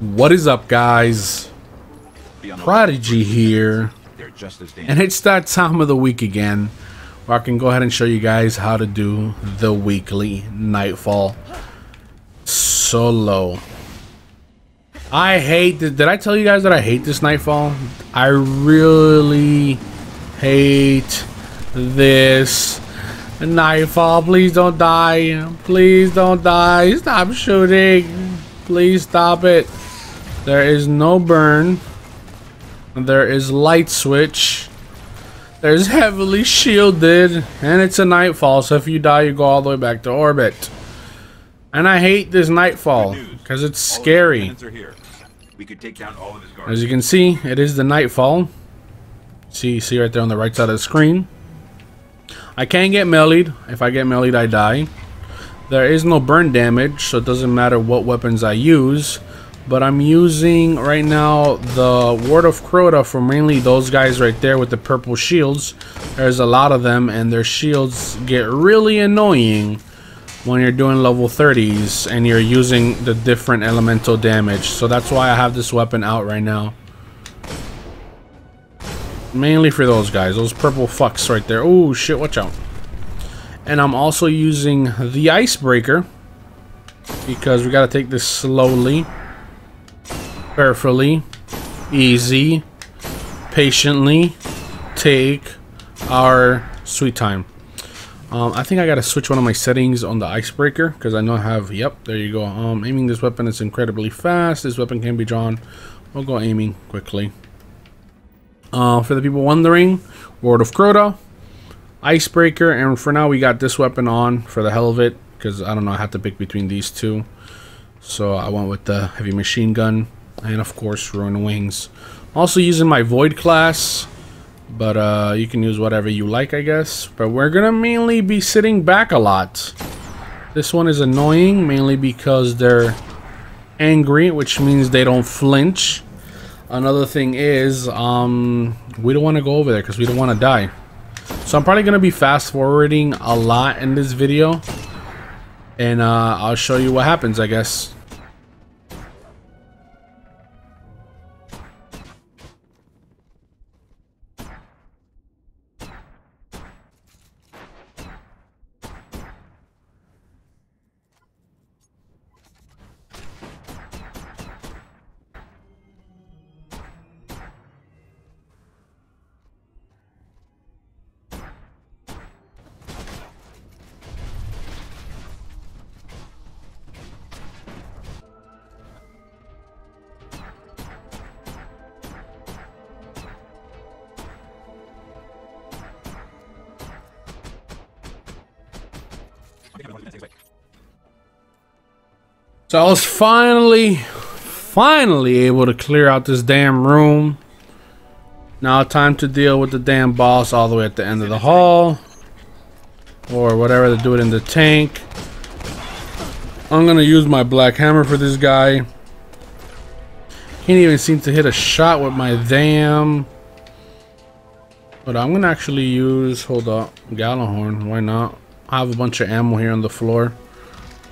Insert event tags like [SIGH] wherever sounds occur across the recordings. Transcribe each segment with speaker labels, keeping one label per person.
Speaker 1: What is up, guys? Prodigy here. And it's that time of the week again where I can go ahead and show you guys how to do the weekly Nightfall solo. I hate. Did I tell you guys that I hate this Nightfall? I really hate this Nightfall. Please don't die. Please don't die. Stop shooting. Please stop it. There is no burn. There is light switch. There's heavily shielded. And it's a nightfall. So if you die, you go all the way back to orbit. And I hate this nightfall. Because it's scary. As you can see, it is the nightfall. See, see right there on the right side of the screen. I can get meleeed. If I get meleeed, I die. There is no burn damage, so it doesn't matter what weapons I use. But I'm using right now the Word of Crota for mainly those guys right there with the purple shields. There's a lot of them and their shields get really annoying when you're doing level 30s and you're using the different elemental damage. So that's why I have this weapon out right now. Mainly for those guys, those purple fucks right there. Oh shit, watch out. And I'm also using the icebreaker because we got to take this slowly, carefully, easy, patiently take our sweet time. Um, I think I got to switch one of my settings on the icebreaker because I know I have, yep, there you go. Um, aiming this weapon is incredibly fast. This weapon can be drawn. We'll go aiming quickly. Uh, for the people wondering, Word of Crota, Icebreaker, and for now we got this weapon on for the hell of it, because I don't know, I have to pick between these two. So I went with the heavy machine gun, and of course Ruin Wings. Also using my Void class, but uh, you can use whatever you like, I guess. But we're gonna mainly be sitting back a lot. This one is annoying, mainly because they're angry, which means they don't flinch. Another thing is, um, we don't want to go over there because we don't want to die. So I'm probably going to be fast forwarding a lot in this video. And uh, I'll show you what happens, I guess. So I was finally, finally able to clear out this damn room. Now time to deal with the damn boss all the way at the end of the hall. Or whatever to do it in the tank. I'm gonna use my black hammer for this guy. Can't even seem to hit a shot with my damn. But I'm gonna actually use, hold up, Gjallarhorn, why not? I have a bunch of ammo here on the floor.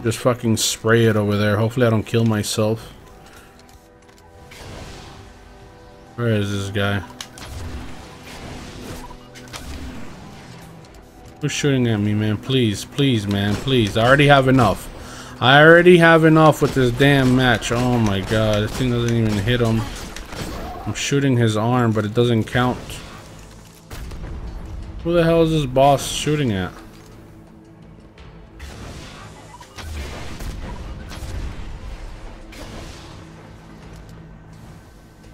Speaker 1: Just fucking spray it over there. Hopefully I don't kill myself. Where is this guy? Who's shooting at me, man? Please, please, man, please. I already have enough. I already have enough with this damn match. Oh my god, this thing doesn't even hit him. I'm shooting his arm, but it doesn't count. Who the hell is this boss shooting at?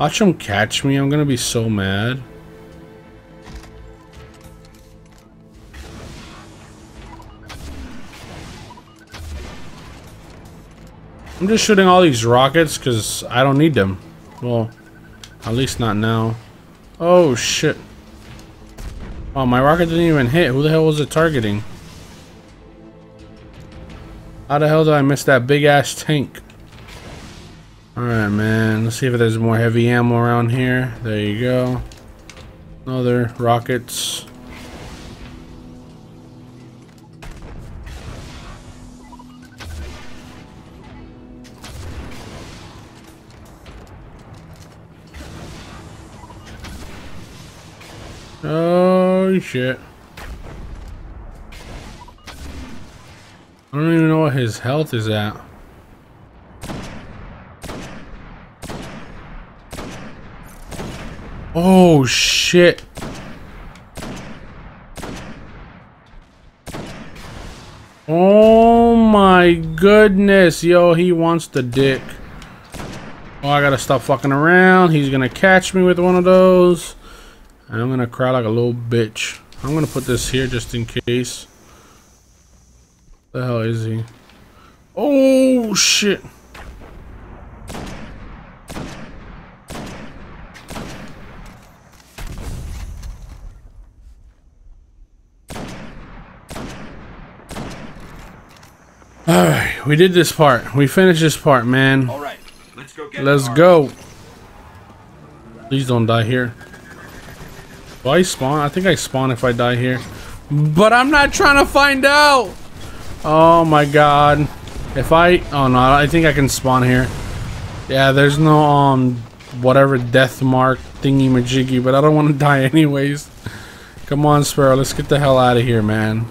Speaker 1: Watch him catch me. I'm gonna be so mad. I'm just shooting all these rockets because I don't need them. Well, at least not now. Oh, shit. Oh, my rocket didn't even hit. Who the hell was it targeting? How the hell did I miss that big-ass tank? Alright, man. Let's see if there's more heavy ammo around here. There you go. Another rockets. Oh, shit. I don't even know what his health is at. Oh shit. Oh my goodness. Yo, he wants the dick. Oh, I gotta stop fucking around. He's gonna catch me with one of those. And I'm gonna cry like a little bitch. I'm gonna put this here just in case. The hell is he? Oh shit. Alright, we did this part. We finished this part, man.
Speaker 2: Alright, let's go get
Speaker 1: Let's go. Please don't die here. Do I spawn? I think I spawn if I die here. But I'm not trying to find out. Oh my god. If I... Oh no, I think I can spawn here. Yeah, there's no, um, whatever death mark thingy majiggy, but I don't want to [LAUGHS] die anyways. Come on, Sparrow. Let's get the hell out of here, man.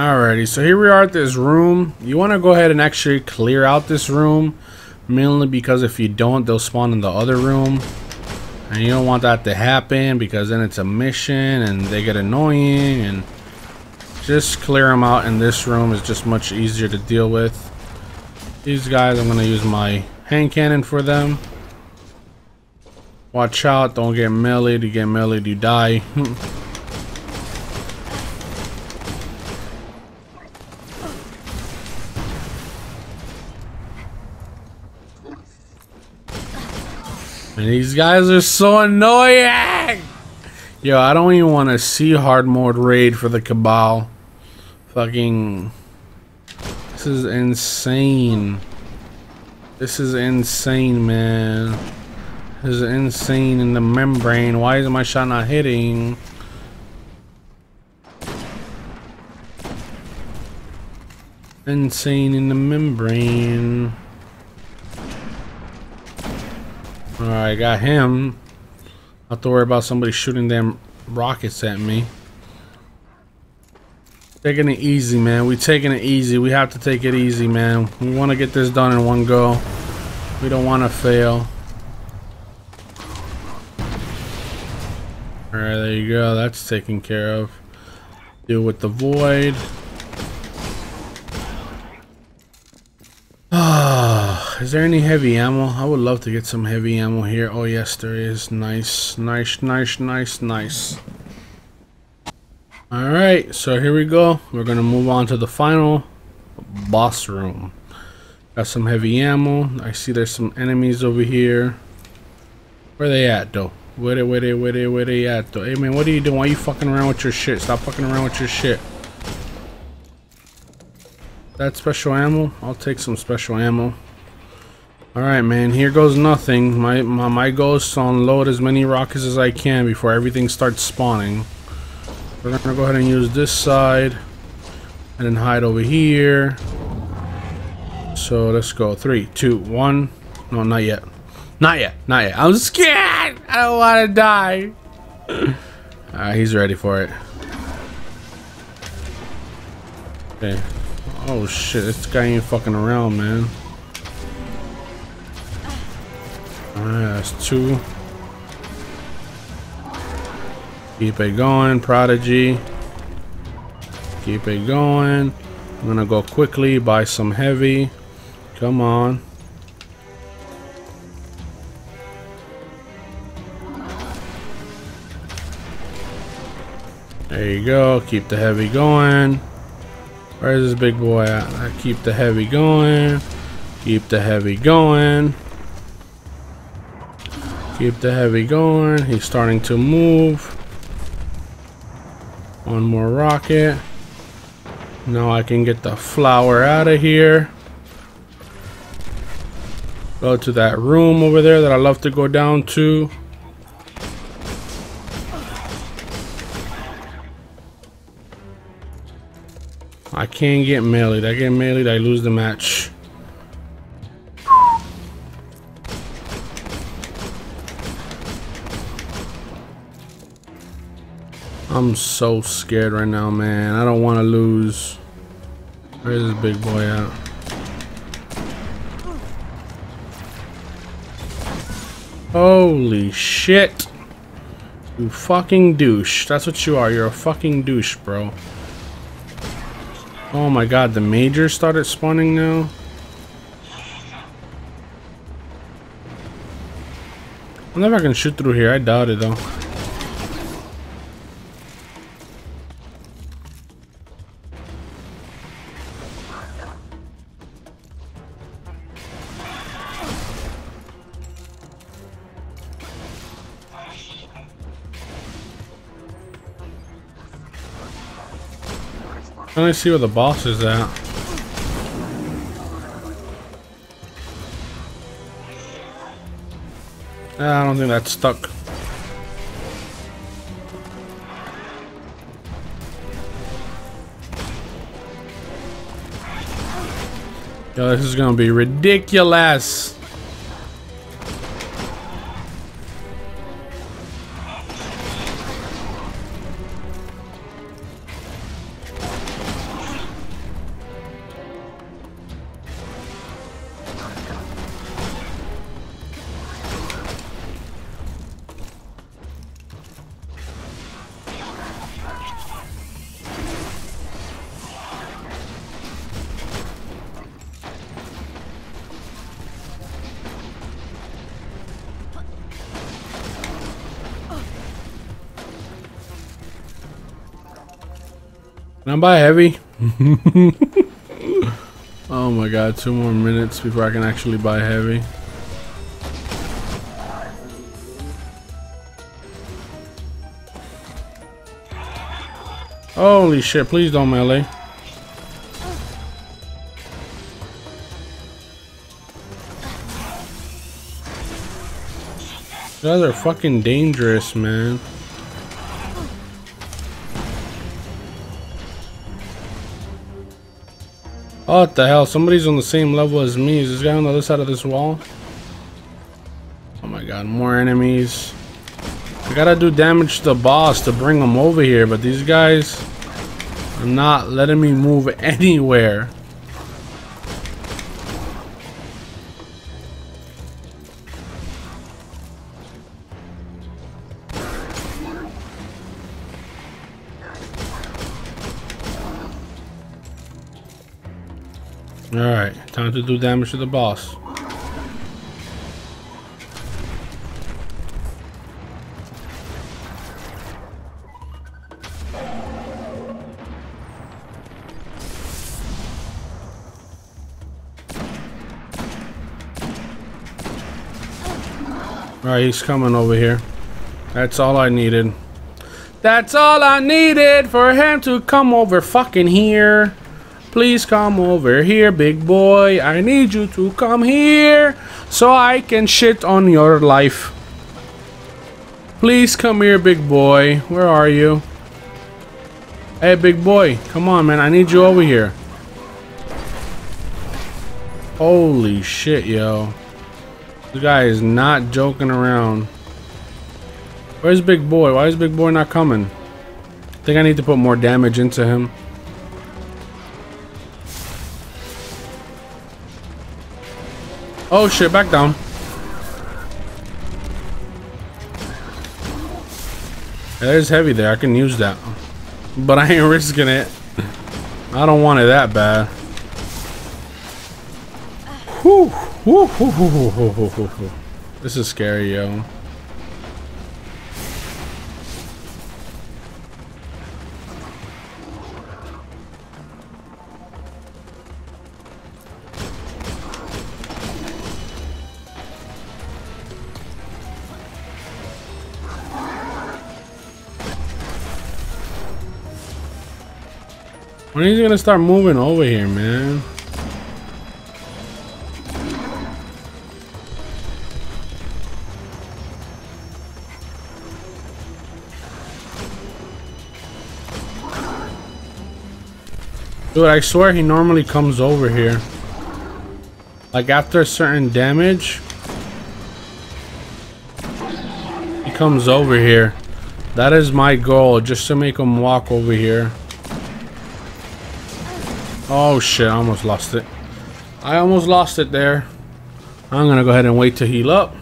Speaker 1: Alrighty, so here we are at this room. You want to go ahead and actually clear out this room. Mainly because if you don't, they'll spawn in the other room. And you don't want that to happen because then it's a mission and they get annoying. And just clear them out in this room is just much easier to deal with. These guys, I'm going to use my hand cannon for them. Watch out, don't get meleeed. You get meleeed, you die. [LAUGHS] And these guys are so annoying! Yo, I don't even want to see hard mode raid for the Cabal. Fucking... This is insane. This is insane, man. This is insane in the membrane. Why is my shot not hitting? Insane in the membrane. Alright, got him. Not have to worry about somebody shooting them rockets at me. Taking it easy, man. We taking it easy. We have to take it easy, man. We want to get this done in one go. We don't want to fail. Alright, there you go. That's taken care of. Deal with the void. [SIGHS] Ah, is there any heavy ammo? I would love to get some heavy ammo here. Oh yes, there is. Nice, nice, nice, nice, nice. Alright, so here we go. We're gonna move on to the final boss room. Got some heavy ammo. I see there's some enemies over here. Where they at though? Where they, where they, where they, where they at though? Hey man, what are you doing? Why are you fucking around with your shit? Stop fucking around with your shit. That special ammo? I'll take some special ammo. Alright, man. Here goes nothing. My, my, my goal is to unload as many rockets as I can before everything starts spawning. We're to go ahead and use this side. And then hide over here. So, let's go. Three, two, one. No, not yet. Not yet. Not yet. I'm scared. I don't want to die. [CLEARS THROAT] Alright, he's ready for it. Okay. Oh shit, this guy ain't fucking around, man. That's two. Keep it going, Prodigy. Keep it going. I'm gonna go quickly, buy some heavy. Come on. There you go. Keep the heavy going. Where's this big boy at? I keep the heavy going. Keep the heavy going. Keep the heavy going. He's starting to move. One more rocket. Now I can get the flower out of here. Go to that room over there that I love to go down to. I can't get meleeed. I get meleeed, I lose the match. I'm so scared right now, man. I don't want to lose. Where's this big boy at? Holy shit. You fucking douche. That's what you are. You're a fucking douche, bro. Oh my god, the major started spawning now? I wonder if I can shoot through here. I doubt it, though. Let me see where the boss is at. Ah, I don't think that's stuck. Yo, this is gonna be ridiculous. I buy heavy? [LAUGHS] oh my god, two more minutes before I can actually buy heavy. Holy shit, please don't melee. You guys are fucking dangerous, man. What the hell? Somebody's on the same level as me. Is this guy on the other side of this wall? Oh my god, more enemies. I gotta do damage to the boss to bring them over here, but these guys are not letting me move [LAUGHS] anywhere. Alright, time to do damage to the boss. Alright, he's coming over here. That's all I needed. That's all I needed for him to come over fucking here. Please come over here, big boy. I need you to come here so I can shit on your life. Please come here, big boy. Where are you? Hey, big boy. Come on, man. I need you over here. Holy shit, yo. This guy is not joking around. Where's big boy? Why is big boy not coming? I think I need to put more damage into him. Oh shit, back down. There's heavy there. I can use that. But I ain't [LAUGHS] risking it. I don't want it that bad. Whew. Whew, whew, whew, whew, whew, whew, whew. This is scary, yo. You gonna start moving over here, man? Dude, I swear he normally comes over here. Like after a certain damage, he comes over here. That is my goal, just to make him walk over here. Oh shit, I almost lost it. I almost lost it there. I'm gonna go ahead and wait to heal up.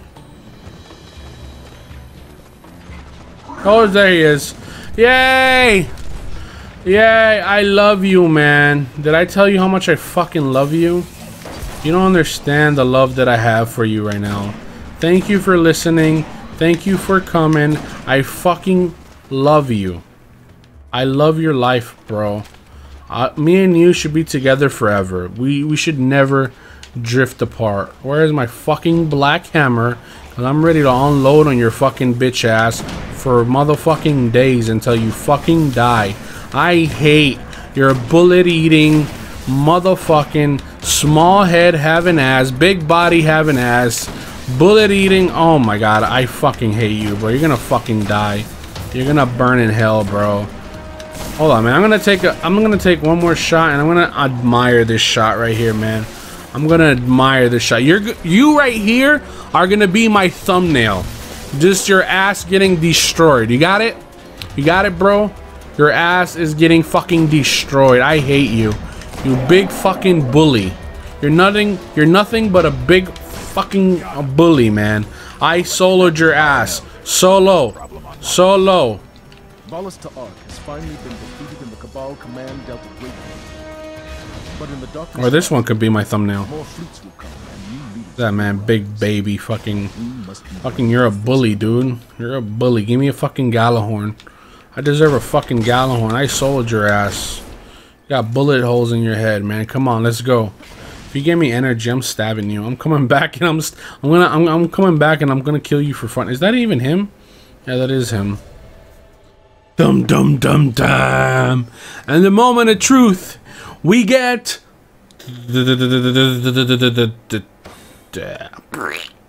Speaker 1: Oh, there he is. Yay! Yay, I love you, man. Did I tell you how much I fucking love you? You don't understand the love that I have for you right now. Thank you for listening. Thank you for coming. I fucking love you. I love your life, bro. Uh, me and you should be together forever. We we should never drift apart. Where is my fucking black hammer? Cause I'm ready to unload on your fucking bitch ass for motherfucking days until you fucking die. I hate your bullet eating motherfucking small head having ass, big body having ass, bullet eating. Oh my god, I fucking hate you, bro. You're gonna fucking die. You're gonna burn in hell, bro. Hold on, man. I'm gonna take a. I'm gonna take one more shot, and I'm gonna admire this shot right here, man. I'm gonna admire this shot. You're you right here are gonna be my thumbnail. Just your ass getting destroyed. You got it? You got it, bro? Your ass is getting fucking destroyed. I hate you. You big fucking bully. You're nothing. You're nothing but a big fucking bully, man. I soloed your ass. Solo. Solo.
Speaker 2: Has finally been defeated in the Cabal command dealt a great But in the darkness
Speaker 1: Or this one could be my thumbnail.
Speaker 2: more fleets will come and new leaders.
Speaker 1: That man, big baby, fucking,
Speaker 2: We must be
Speaker 1: fucking. You're a bully, dude. You're a bully. Give me a fucking Gjallarhorn. I deserve a fucking Gjallarhorn. I sold your ass. You got bullet holes in your head, man. Come on, let's go. If you give me energy, I'm stabbing you. I'm coming [LAUGHS] back and I'm, I'm gonna, I'm, I'm coming back and I'm gonna kill you for fun. Is that even him? Yeah, that is him. Dum dum dum dum. And the moment of truth, we get.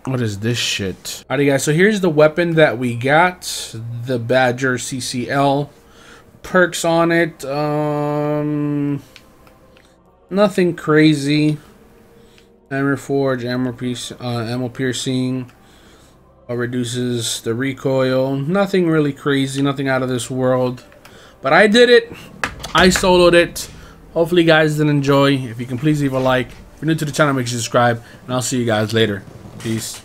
Speaker 1: What is this shit? Alrighty, guys. So here's the weapon that we got: the Badger CCL. Perks on it. Um, nothing crazy. Hammer forge, ammo piece, uh, ammo piercing. Reduces the recoil. Nothing really crazy, nothing out of this world. But I did it. I soloed it. Hopefully you guys did enjoy. If you can please leave a like. If you're new to the channel, make sure you subscribe. And I'll see you guys later. Peace.